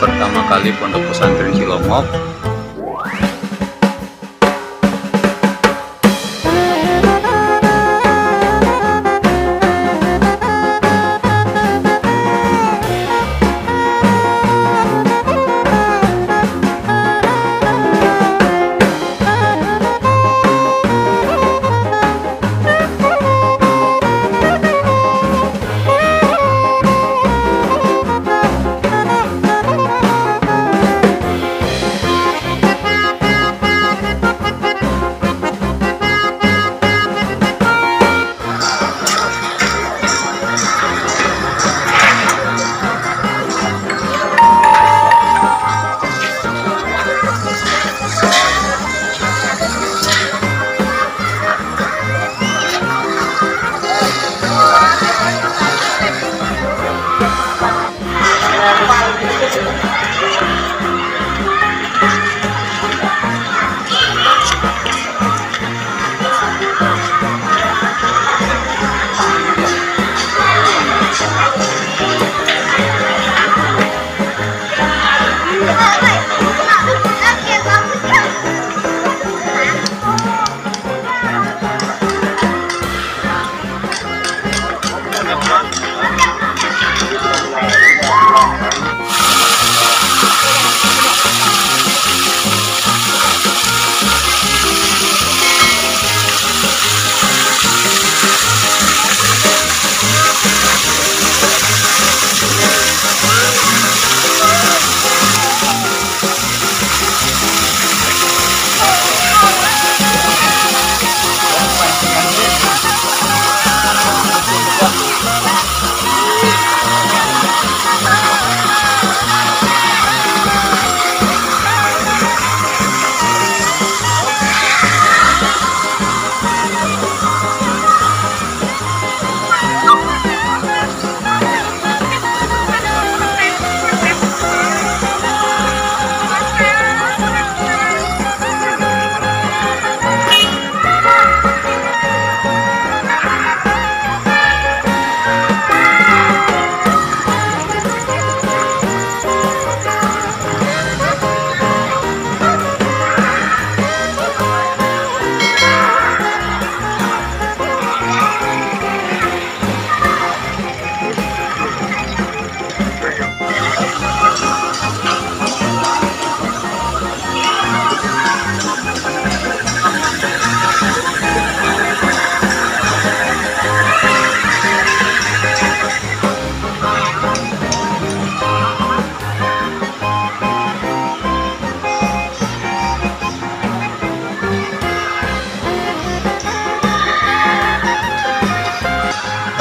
pertama kali Pondok Pesantren Cilongok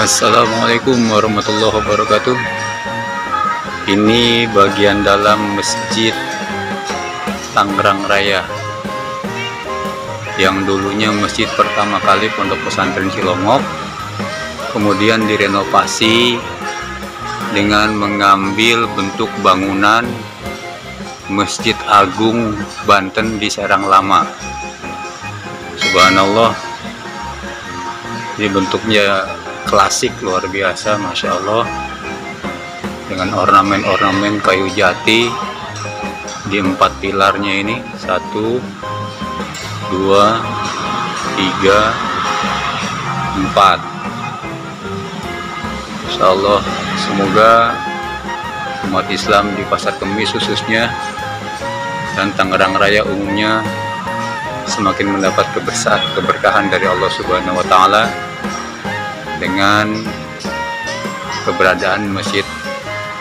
Assalamualaikum warahmatullahi wabarakatuh. Ini bagian dalam Masjid Tangerang Raya Yang dulunya masjid pertama kali Pondok Pesantren Cilongok Kemudian direnovasi Dengan mengambil bentuk bangunan Masjid Agung Banten di Serang Lama. Subhanallah ini bentuknya klasik luar biasa Masya Allah. Dengan ornamen-ornamen kayu jati di empat pilarnya ini. Satu dua tiga empat. Insya Allah semoga umat Islam di Pasar Kemis khususnya dan Tangerang Raya umumnya semakin mendapat keberkahan dari Allah Subhanahu wa taala dengan keberadaan Masjid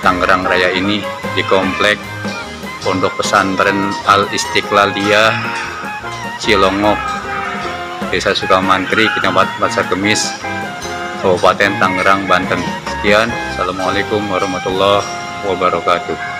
Tangerang Raya ini di komplek Pondok Pesantren Al Istiqlaliyah Cilongok Desa Sukamantri Kecamatan Pasar Kemis Kabupaten Tangerang Banten. Sekian. Assalamualaikum warahmatullahi wabarakatuh